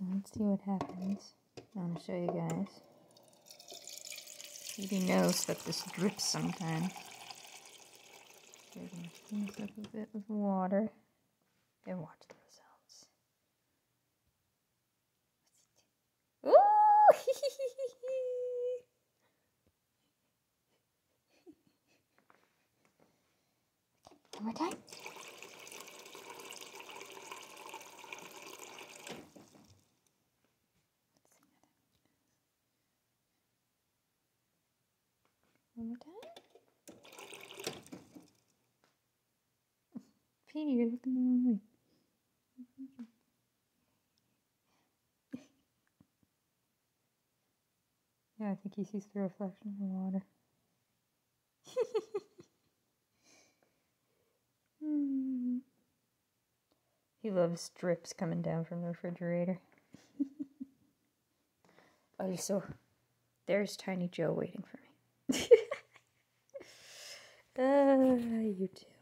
So let's see what happens. I want to show you guys. Petey knows that this drips sometimes. We're gonna clean this up a bit with water and watch the results. Ooh! One more time. One more time. Petey, you're looking the wrong way. yeah, I think he sees the reflection of the water. Hmm. He loves drips coming down from the refrigerator. oh, so there's Tiny Joe waiting for me. You too.